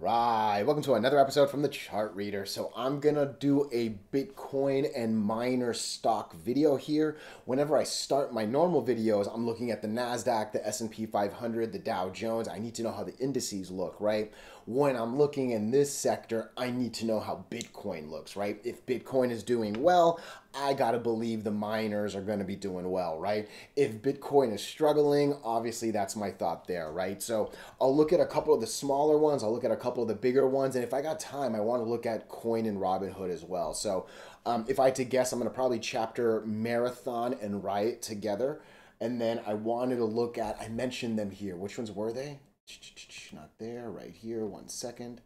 right, welcome to another episode from the Chart Reader. So I'm gonna do a Bitcoin and miner stock video here. Whenever I start my normal videos, I'm looking at the Nasdaq, the S&P 500, the Dow Jones. I need to know how the indices look, right? When I'm looking in this sector, I need to know how Bitcoin looks, right? If Bitcoin is doing well, I gotta believe the miners are gonna be doing well, right? If Bitcoin is struggling, obviously that's my thought there, right? So I'll look at a couple of the smaller ones, I'll look at a couple of the bigger ones, and if I got time, I wanna look at Coin and Robinhood as well. So um, if I had to guess, I'm gonna probably chapter Marathon and Riot together. And then I wanted to look at, I mentioned them here. Which ones were they? Not there, right here. One second.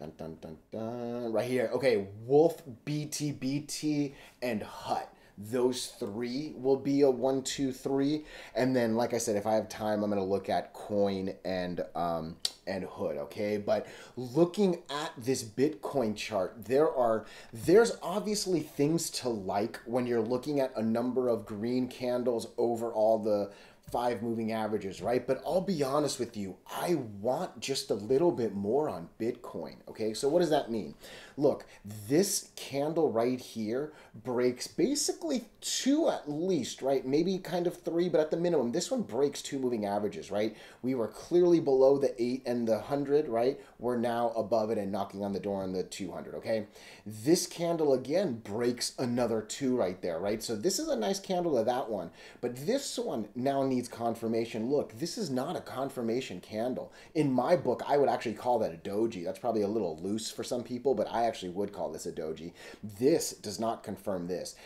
Dun, dun, dun, dun. Right here. Okay, Wulf, BTBT, and Hut. Those three will be a one, two, three. And then, like I said, if I have time, I'm gonna look at Coin and um, and Hood. Okay, but looking at this Bitcoin chart, there are there's obviously things to like when you're looking at a number of green candles over all the five moving averages, right? But I'll be honest with you, I want just a little bit more on Bitcoin, okay? So what does that mean? Look, this candle right here breaks basically two at least, right? Maybe kind of three, but at the minimum, this one breaks two moving averages, right? We were clearly below the eight and the 100, right? We're now above it and knocking on the door on the 200, okay? This candle again breaks another two right there, right? So this is a nice candle to that one, but this one now needs confirmation. Look, this is not a confirmation candle. In my book, I would actually call that a doji. That's probably a little loose for some people, but I actually would call this a doji. This does not confirm this.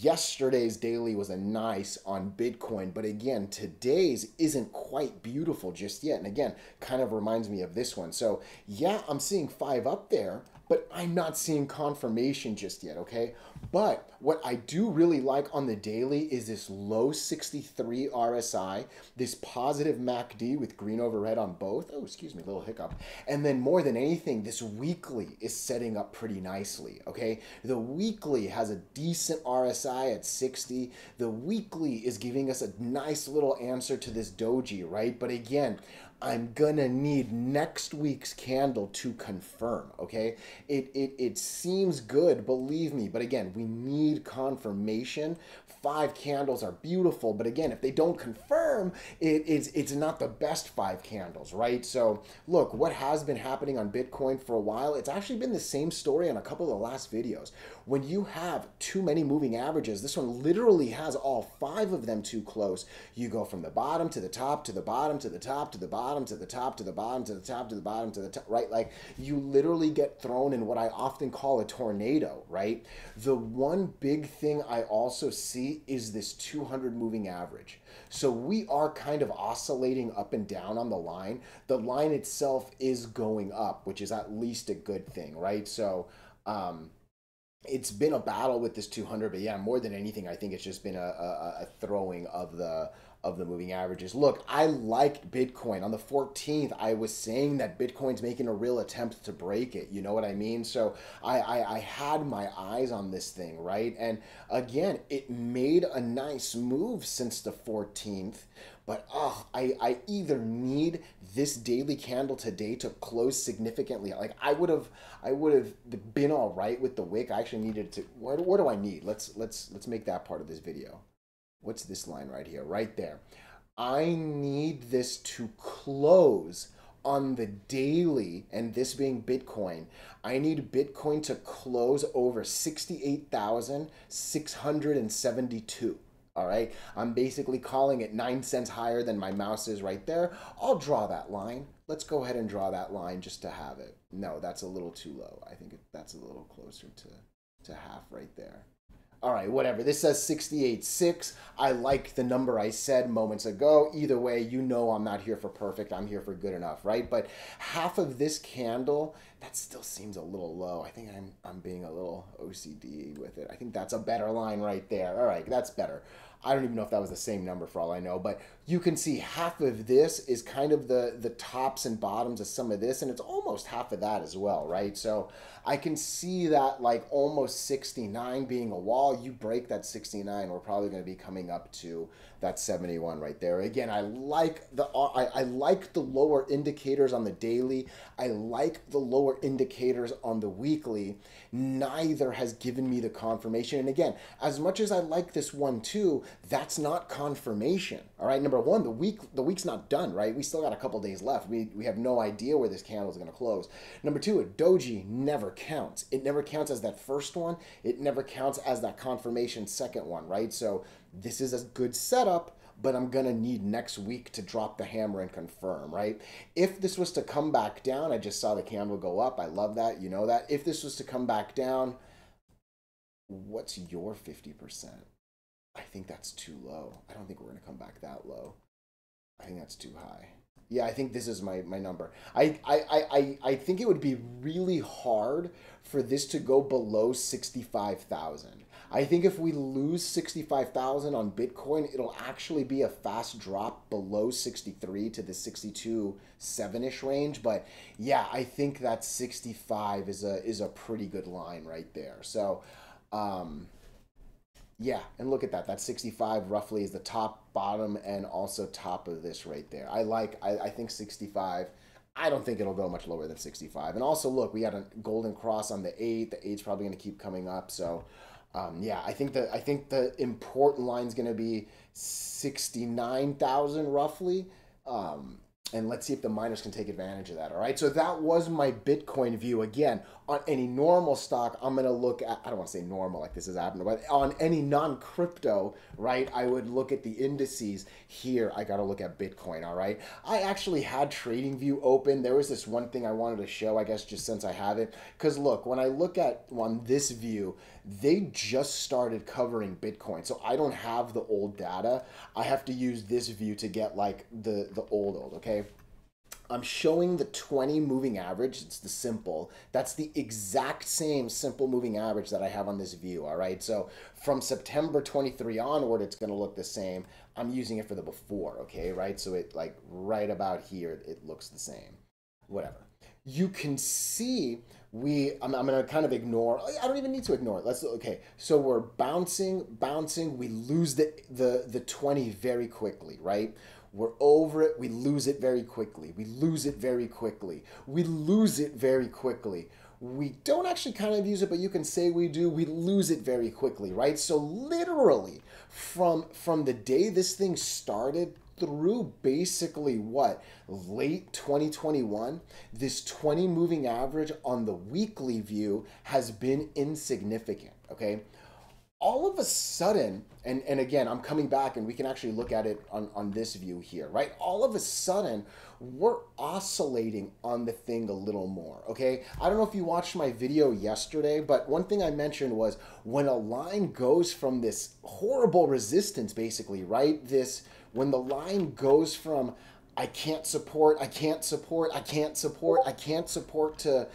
Yesterday's daily was a nice on Bitcoin, but again, today's isn't quite beautiful just yet. And again, kind of reminds me of this one. So, yeah, I'm seeing five up there, but I'm not seeing confirmation just yet, okay? But what I do really like on the daily is this low 63 RSI, this positive MACD with green over red on both. Oh, excuse me, little hiccup. And then more than anything, this weekly is setting up pretty nicely, okay? The weekly has a decent RSI at 60. The weekly is giving us a nice little answer to this doji, right? But again, I'm gonna need next week's candle to confirm. Okay, it it it seems good, believe me. But again, we need confirmation. Five candles are beautiful, but again, if they don't confirm, it, it's it's not the best five candles, right? So look, what has been happening on Bitcoin for a while? It's actually been the same story on a couple of the last videos. When you have too many moving averages, this one literally has all five of them too close. You go from the bottom to the top to the bottom to the top to the bottom bottom to the top to the bottom to the top to the bottom to the top, right? Like you literally get thrown in what I often call a tornado, right? The one big thing I also see is this 200 moving average. So we are kind of oscillating up and down on the line. The line itself is going up, which is at least a good thing, right? So, um, it's been a battle with this 200 but yeah more than anything i think it's just been a, a, a throwing of the of the moving averages. Look, I liked Bitcoin. On the 14th, I was saying that Bitcoin's making a real attempt to break it. You know what I mean? So I, I, I had my eyes on this thing, right? And again, it made a nice move since the 14th. But oh, I, I either need this daily candle today to close significantly. Like I would have I would have been all right with the wick. I actually needed to what, what do I need? Let's let's let's make that part of this video what's this line right here? Right there. I need this to close on the daily, and this being Bitcoin, I need Bitcoin to close over 68,672. All right. I'm basically calling it nine cents higher than my mouse is right there. I'll draw that line. Let's go ahead and draw that line just to have it. No, that's a little too low. I think that's a little closer to, to half right there all right, whatever. This says 68.6. I like the number I said moments ago. Either way, you know I'm not here for perfect. I'm here for good enough, right? But half of this candle, that still seems a little low. I think I'm, I'm being a little OCD with it. I think that's a better line right there. All right, that's better. I don't even know if that was the same number for all I know, but you can see half of this is kind of the the tops and bottoms of some of this, and it's almost half of that as well, right? So I can see that like almost 69 being a wall. You break that 69, we're probably going to be coming up to that 71 right there. Again, I like the I, I like the lower indicators on the daily. I like the lower indicators on the weekly. Neither has given me the confirmation. And again, as much as I like this one too, that's not confirmation. All right. Number one, the week the week's not done, right? We still got a couple days left. We we have no idea where this candle is going to close. Number two, a doji never counts. It never counts as that first one. It never counts as that confirmation second one, right? So this is a good setup, but I'm going to need next week to drop the hammer and confirm, right? If this was to come back down, I just saw the candle go up. I love that. You know that. If this was to come back down, what's your 50%? I think that's too low. I don't think we're going to come back that low. I think that's too high. Yeah, I think this is my, my number. I, I, I, I think it would be really hard for this to go below 65,000. I think if we lose 65,000 on Bitcoin, it'll actually be a fast drop below 63 to the 62 7ish range, but yeah, I think that 65 is a is a pretty good line right there. So, um yeah, and look at that. That 65 roughly is the top, bottom, and also top of this right there. I like, I, I think 65. I don't think it'll go much lower than 65. And also, look, we got a golden cross on the 8. The 8's probably going to keep coming up. So, um, yeah, I think that I think the important line is going to be 69,000 roughly. Um, and let's see if the miners can take advantage of that. All right. So that was my Bitcoin view. Again, on any normal stock, I'm going to look at, I don't want to say normal like this is happening, but on any non crypto, right, I would look at the indices. Here, I got to look at Bitcoin. All right. I actually had TradingView open. There was this one thing I wanted to show, I guess, just since I have it. Because look, when I look at on this view, they just started covering Bitcoin. So I don't have the old data. I have to use this view to get like the, the old, old, okay? I'm showing the 20 moving average. It's the simple. That's the exact same simple moving average that I have on this view. All right. So from September 23 onward, it's going to look the same. I'm using it for the before. Okay. Right. So it like right about here, it looks the same. Whatever. You can see we I'm, I'm going to kind of ignore i don't even need to ignore it let's okay so we're bouncing bouncing we lose the the the 20 very quickly right we're over it. We lose it very quickly. We lose it very quickly. We lose it very quickly. We don't actually kind of use it, but you can say we do. We lose it very quickly, right? So literally from from the day this thing started through basically what late 2021 this 20 moving average on the weekly view has been insignificant okay all of a sudden, and, and again, I'm coming back and we can actually look at it on, on this view here, right? All of a sudden, we're oscillating on the thing a little more, okay? I don't know if you watched my video yesterday, but one thing I mentioned was when a line goes from this horrible resistance, basically, right? This, when the line goes from I can't support, I can't support, I can't support, I can't support to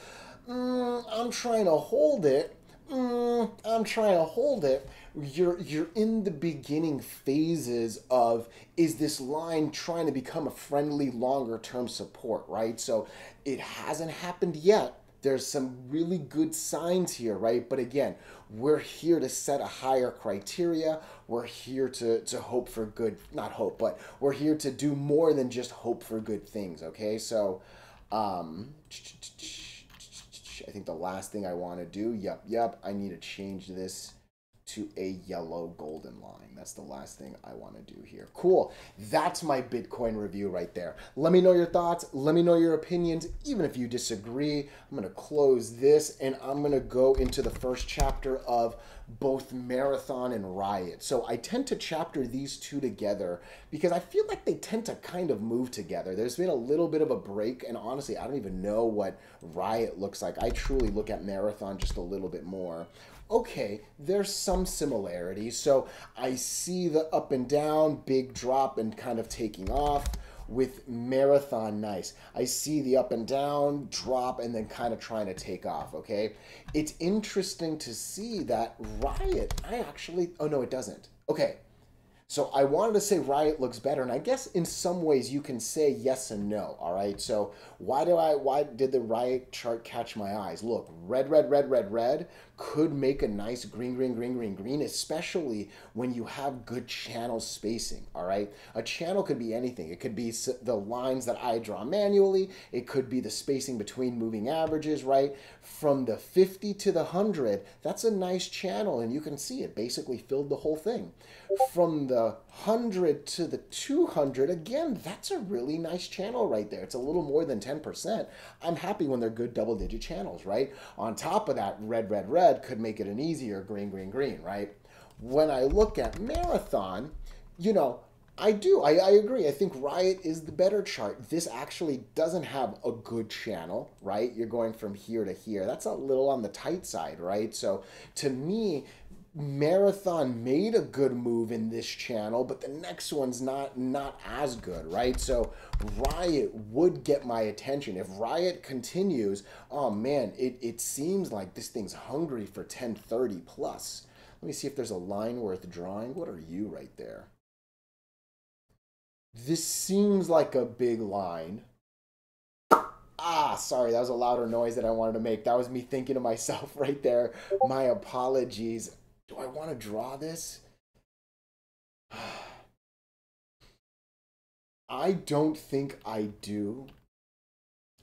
mm, I'm trying to hold it mm, I'm trying to hold it. You're you're in the beginning phases of is this line trying to become a friendly longer term support, right? So it hasn't happened yet. There's some really good signs here, right? But again, we're here to set a higher criteria. We're here to, to hope for good, not hope, but we're here to do more than just hope for good things, okay? So, um, I think the last thing I want to do, yep, yep, I need to change this to a yellow golden line. That's the last thing I want to do here. Cool. That's my Bitcoin review right there. Let me know your thoughts. Let me know your opinions, even if you disagree. I'm going to close this and I'm going to go into the first chapter of both Marathon and Riot. So I tend to chapter these two together because I feel like they tend to kind of move together. There's been a little bit of a break, and honestly, I don't even know what Riot looks like. I truly look at Marathon just a little bit more. Okay, there's some similarity. So I see the up and down, big drop, and kind of taking off with Marathon Nice. I see the up and down, drop, and then kind of trying to take off, okay? It's interesting to see that Riot, I actually, oh no, it doesn't. Okay, So I wanted to say Riot looks better, and I guess in some ways you can say yes and no. All right. So why do I? Why did the Riot chart catch my eyes? Look, red, red, red, red, red could make a nice green, green, green, green, green, especially when you have good channel spacing. All right. A channel could be anything. It could be the lines that I draw manually. It could be the spacing between moving averages. Right. From the 50 to the 100, that's a nice channel, and you can see it basically filled the whole thing. From the 100 to the 200, again, that's a really nice channel right there. It's a little more than 10%. I'm happy when they're good double digit channels, right? On top of that, red, red, red could make it an easier green, green, green, right? When I look at Marathon, you know, I do. I, I agree. I think Riot is the better chart. This actually doesn't have a good channel, right? You're going from here to here. That's a little on the tight side, right? So to me, Marathon made a good move in this channel, but the next one's not not as good, right? So Riot would get my attention. If Riot continues, oh man, it, it seems like this thing's hungry for 1030 plus. Let me see if there's a line worth drawing. What are you right there? This seems like a big line. Ah, sorry, that was a louder noise that I wanted to make. That was me thinking to myself right there. My apologies. Do I want to draw this? I don't think I do.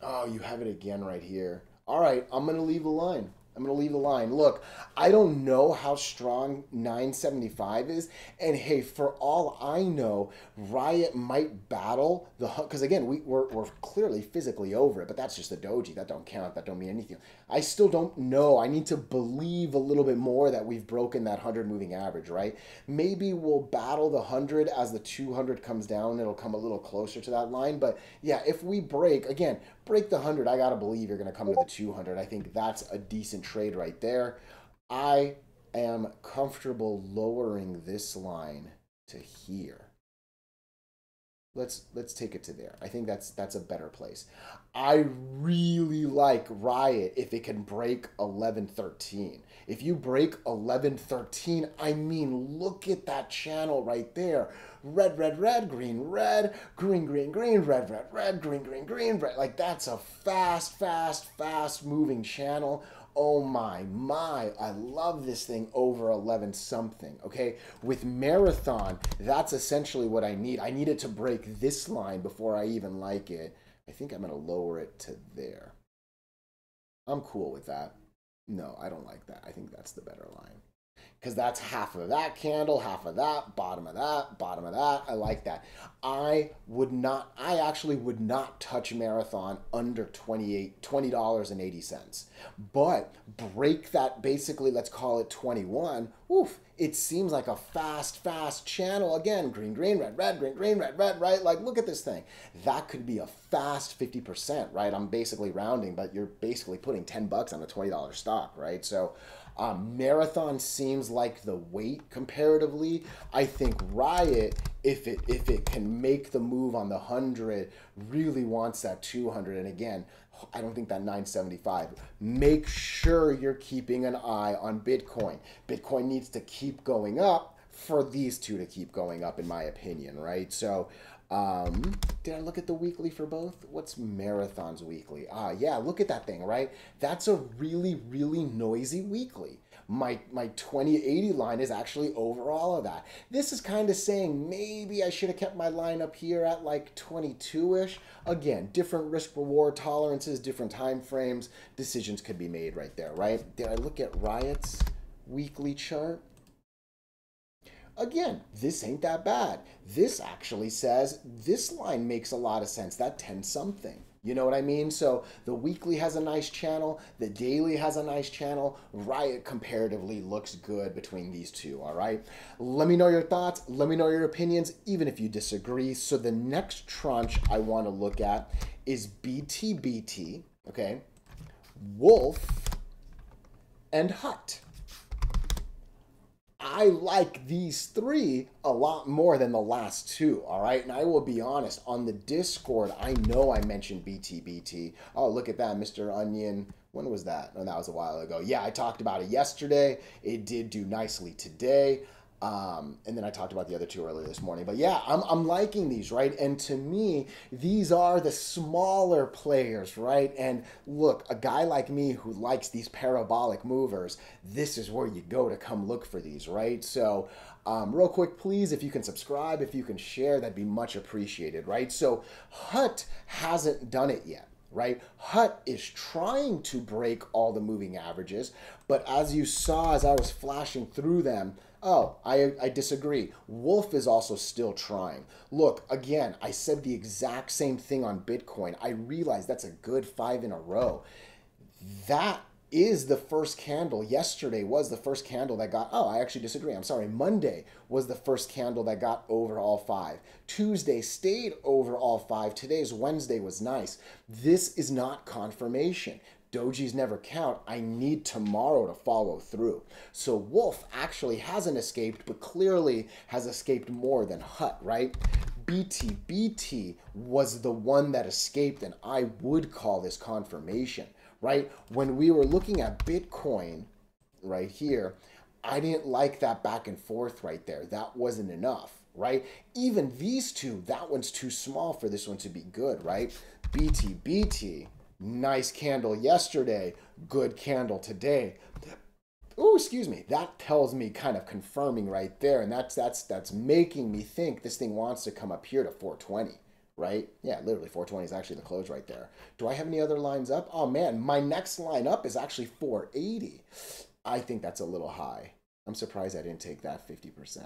Oh, you have it again right here. All right, I'm going to leave a line. I'm going to leave the line. Look, I don't know how strong 975 is. And hey, for all I know, Riot might battle the because again, we, we're, we're clearly physically over it, but that's just the doji. That don't count. That don't mean anything. I still don't know. I need to believe a little bit more that we've broken that 100 moving average, right? Maybe we'll battle the 100 as the 200 comes down. It'll come a little closer to that line. But yeah, if we break, again, break the 100, I got to believe you're going to come to the 200. I think that's a decent trade right there. I am comfortable lowering this line to here let's let's take it to there. I think that's that's a better place. I really like Riot if it can break 1113. If you break 1113, I mean, look at that channel right there. Red, red, red, green, red, green, green, green, red, red, red, green, green, green, red. Like that's a fast, fast, fast moving channel oh my, my, I love this thing over 11 something, okay? With Marathon, that's essentially what I need. I need it to break this line before I even like it. I think I'm going to lower it to there. I'm cool with that. No, I don't like that. I think that's the better line because that's half of that candle, half of that, bottom of that, bottom of that. I like that. I would not, I actually would not touch Marathon under 28 $20.80. But break that basically, let's call it 21. Oof, it seems like a fast, fast channel. Again, green, green, red, red, green, green, red, red, right? Like, look at this thing. That could be a fast 50%, right? I'm basically rounding, but you're basically putting 10 bucks on a $20 stock, right? So um, Marathon seems like the weight comparatively. I think Riot, if it if it can make the move on the hundred, really wants that two hundred. And again, I don't think that 975. Make sure you're keeping an eye on Bitcoin. Bitcoin needs to keep going up for these two to keep going up, in my opinion, right? So um, did I look at the weekly for both? What's Marathon's weekly? Ah, yeah, look at that thing, right? That's a really, really noisy weekly. My my 2080 line is actually over all of that. This is kind of saying maybe I should have kept my line up here at like 22-ish. Again, different risk reward tolerances, different time frames, decisions could be made right there, right? Did I look at Riot's weekly chart? Again, this ain't that bad. This actually says this line makes a lot of sense. That 10 something. You know what I mean? So the weekly has a nice channel, the daily has a nice channel. Riot comparatively looks good between these two, all right? Let me know your thoughts, let me know your opinions, even if you disagree. So the next tranche I want to look at is BTBT, okay? Wulf and Hut. I like these three a lot more than the last two, all right? And I will be honest, on the Discord, I know I mentioned BTBT. Oh, look at that, Mr. Onion. When was that? Oh, that was a while ago. Yeah, I talked about it yesterday. It did do nicely today. Um, and then I talked about the other two earlier this morning. But yeah, I'm, I'm liking these, right? And to me, these are the smaller players, right? And look, a guy like me who likes these parabolic movers, this is where you go to come look for these, right? So, um, real quick, please, if you can subscribe, if you can share, that'd be much appreciated, right? So, Hut hasn't done it yet right? Hut is trying to break all the moving averages, but as you saw as I was flashing through them, oh, I, I disagree. Wulf is also still trying. Look, again, I said the exact same thing on Bitcoin. I realize that's a good five in a row. That is the first candle. Yesterday was the first candle that got, oh, I actually disagree. I'm sorry. Monday was the first candle that got over all five. Tuesday stayed over all five. Today's Wednesday was nice. This is not confirmation. Dojis never count. I need tomorrow to follow through. So Wulf actually hasn't escaped, but clearly has escaped more than Hut, right? BT, BT was the one that escaped, and I would call this confirmation right? When we were looking at Bitcoin right here, I didn't like that back and forth right there. That wasn't enough, right? Even these two, that one's too small for this one to be good, right? BTBT, nice candle yesterday, good candle today. Oh, excuse me. That tells me kind of confirming right there, and that's that's that's making me think this thing wants to come up here to 420 right? Yeah, literally 420 is actually the close right there. Do I have any other lines up? Oh man, my next line up is actually 480. I think that's a little high. I'm surprised I didn't take that 50%.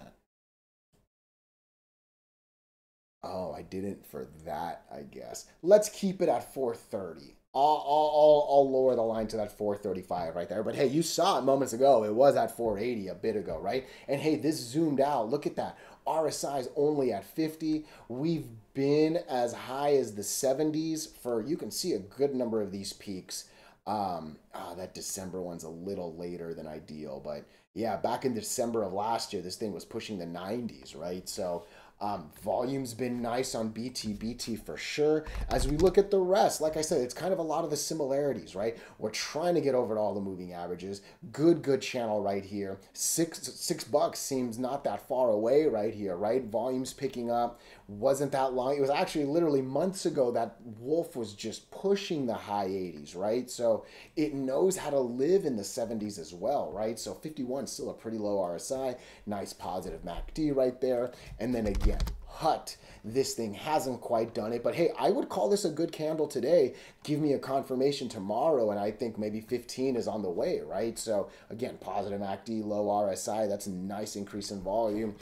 Oh, I didn't for that, I guess. Let's keep it at 430. I'll, I'll, I'll, lower the line to that 435 right there. But hey, you saw it moments ago. It was at 480 a bit ago, right? And hey, this zoomed out. Look at that. RSI is only at 50. We've been as high as the 70s for, you can see a good number of these peaks. Um, oh, that December one's a little later than ideal, but yeah, back in December of last year, this thing was pushing the 90s, right? So um, volume's been nice on BT, BT for sure. As we look at the rest, like I said, it's kind of a lot of the similarities, right? We're trying to get over to all the moving averages. Good, good channel right here. Six six bucks seems not that far away right here, right? Volume's picking up. Wasn't that long. It was actually literally months ago that Wulf was just pushing the high 80s, right? So it knows how to live in the 70s as well, right? So 51 still a pretty low RSI. Nice positive MACD right there. And then again. Hut, this thing hasn't quite done it, but hey, I would call this a good candle today. Give me a confirmation tomorrow, and I think maybe 15 is on the way, right? So again, positive MACD, low RSI, that's a nice increase in volume.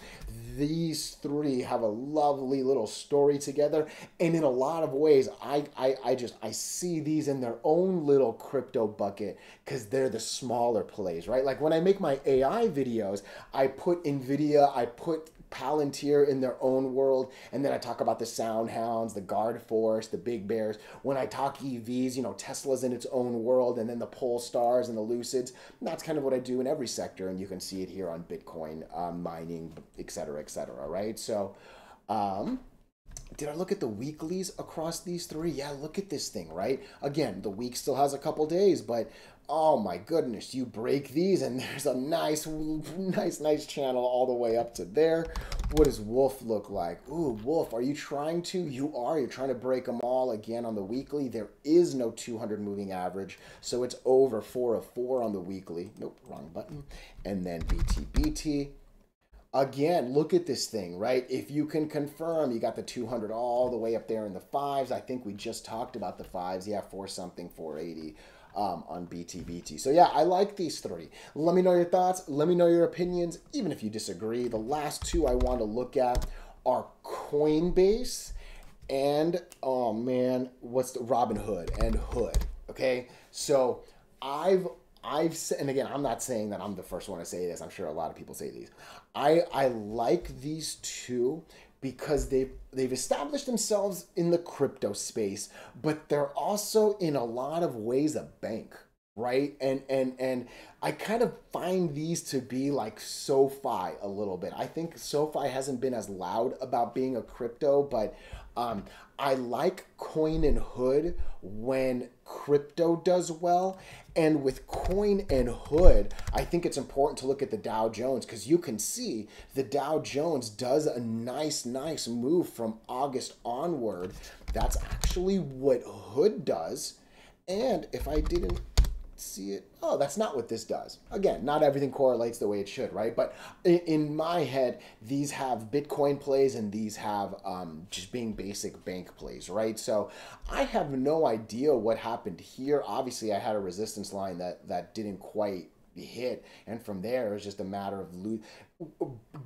These three have a lovely little story together, and in a lot of ways, I I, I just I see these in their own little crypto bucket because they're the smaller plays, right? Like when I make my AI videos, I put NVIDIA, I put Palantir in their own world. And then I talk about the SoundHounds, the Guardforce, the BigBears. When I talk EVs, you know, Tesla's in its own world, and then the Polestars and the Lucids. that's kind of what I do in every sector, and you can see it here on Bitcoin um, mining, et cetera, et cetera, right? So, um, did I look at the weeklies across these three? Yeah, look at this thing, right? Again, the week still has a couple days, but oh my goodness, you break these and there's a nice, nice, nice channel all the way up to there. What does Wulf look like? Ooh, Wulf, are you trying to? You are. You're trying to break them all again on the weekly. There is no 200 moving average, so it's over 4 of 4 on the weekly. Nope, wrong button. And then BTBT. Again, look at this thing, right? If you can confirm, you got the 200 all the way up there in the fives. I think we just talked about the fives. Yeah, four something, 480 um, on BTBT. So yeah, I like these three. Let me know your thoughts. Let me know your opinions, even if you disagree. The last two I want to look at are Coinbase and oh man, what's the Robinhood and Hood. Okay, so I've I've said, and again, I'm not saying that I'm the first one to say this. I'm sure a lot of people say these. I I like these two because they've they've established themselves in the crypto space, but they're also in a lot of ways a bank, right? And and and I kind of find these to be like SoFi a little bit. I think SoFi hasn't been as loud about being a crypto, but Um, I like coin and hood when crypto does well. And with coin and hood, I think it's important to look at the Dow Jones because you can see the Dow Jones does a nice, nice move from August onward. That's actually what hood does. And if I didn't see it. Oh, that's not what this does. Again, not everything correlates the way it should, right? But in, in my head, these have Bitcoin plays and these have um, just being basic bank plays, right? So I have no idea what happened here. Obviously, I had a resistance line that that didn't quite hit, and from there it's just a matter of lo-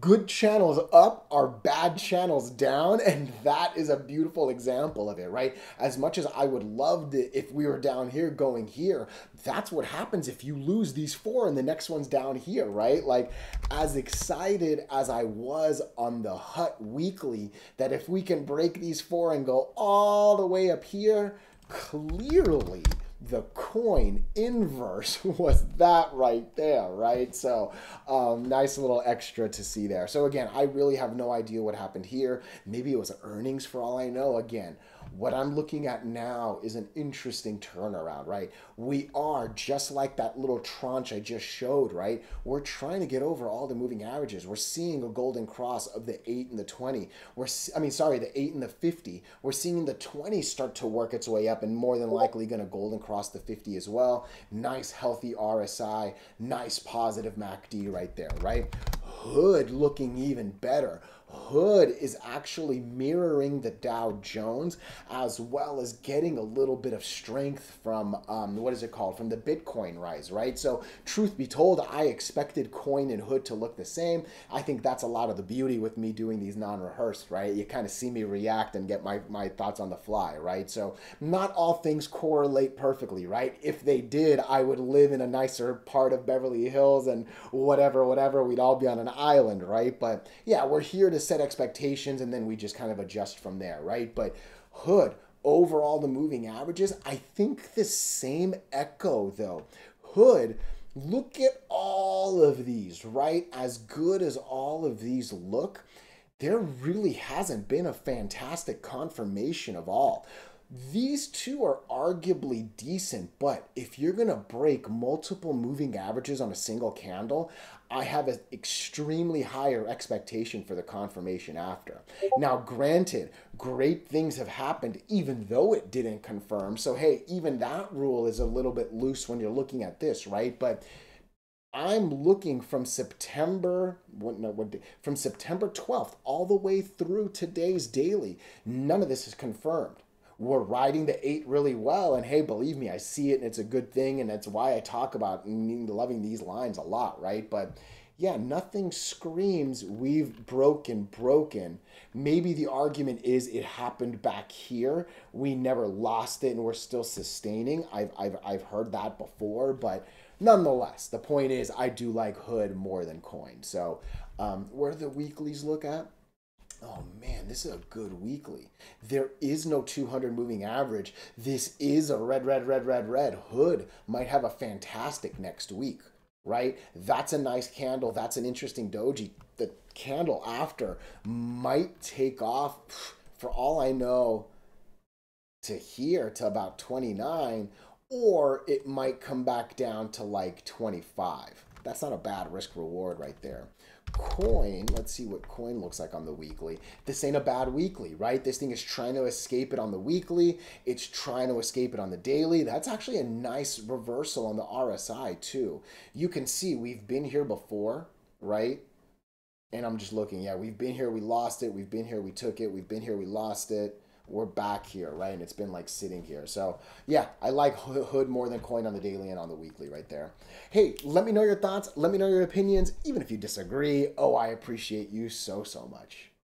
good channels up are bad channels down, and that is a beautiful example of it, right? As much as I would love to, if we were down here going here, that's what happens if you lose these four and the next one's down here, right? Like, as excited as I was on the Hut Weekly, that if we can break these four and go all the way up here, clearly the coin inverse was that right there, right? So, um, nice little extra to see there. So, again, I really have no idea what happened here. Maybe it was earnings for all I know. Again, what I'm looking at now is an interesting turnaround, right? We are just like that little tranche I just showed, right? We're trying to get over all the moving averages. We're seeing a golden cross of the 8 and the 20. We're I mean, sorry, the 8 and the 50. We're seeing the 20 start to work its way up and more than likely going to golden cross the 50 as well. Nice healthy RSI, nice positive MACD right there, right? Hood looking even better. Hood is actually mirroring the Dow Jones as well as getting a little bit of strength from um, what is it called from the Bitcoin rise, right? So, truth be told, I expected coin and hood to look the same. I think that's a lot of the beauty with me doing these non rehearsed, right? You kind of see me react and get my, my thoughts on the fly, right? So, not all things correlate perfectly, right? If they did, I would live in a nicer part of Beverly Hills and whatever, whatever. We'd all be on an island, right? But yeah, we're here to set expectations and then we just kind of adjust from there, right? But Hood, overall the moving averages, I think the same echo though. Hood, look at all of these, right? As good as all of these look, there really hasn't been a fantastic confirmation of all. These two are arguably decent, but if you're going to break multiple moving averages on a single candle, I have an extremely higher expectation for the confirmation after. Now, granted, great things have happened even though it didn't confirm. So, hey, even that rule is a little bit loose when you're looking at this, right? But I'm looking from September what, no, what, from September 12th all the way through today's daily. None of this is confirmed we're riding the eight really well. And hey, believe me, I see it and it's a good thing. And that's why I talk about loving these lines a lot, right? But yeah, nothing screams we've broken, broken. Maybe the argument is it happened back here. We never lost it and we're still sustaining. I've, I've, I've heard that before, but nonetheless, the point is I do like Hood more than Coin. So um, where do the weeklies look at? Oh man, this is a good weekly. There is no 200 moving average. This is a red, red, red, red, red. Hood might have a fantastic next week, right? That's a nice candle. That's an interesting doji. The candle after might take off, for all I know, to here to about 29, or it might come back down to like 25. That's not a bad risk reward right there coin let's see what coin looks like on the weekly. This ain't a bad weekly right? This thing is trying to escape it on the weekly. It's trying to escape it on the daily. That's actually a nice reversal on the rsi too. You can see we've been here before right? And i'm just looking. Yeah we've been here. We lost it. We've been here. We took it. We've been here. We lost it we're back here, right? And it's been like sitting here. So yeah, I like Hood more than Coin on the daily and on the weekly right there. Hey, let me know your thoughts. Let me know your opinions, even if you disagree. Oh, I appreciate you so, so much.